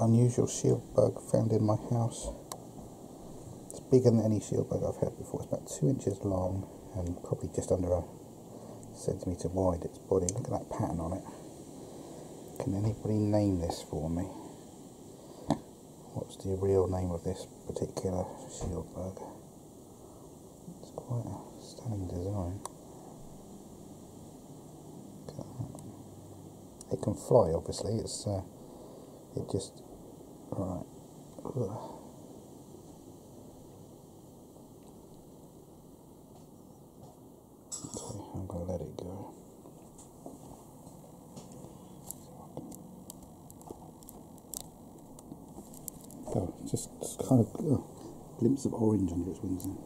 unusual shield bug found in my house. It's bigger than any shield bug I've had before. It's about two inches long and probably just under a centimetre wide its body. Look at that pattern on it. Can anybody name this for me? What's the real name of this particular shield bug? It's quite a stunning design. It can fly, obviously. It's uh, it just right. Okay, I'm gonna let it go. Just, just kind of oh, glimpse of orange under its wings. Then.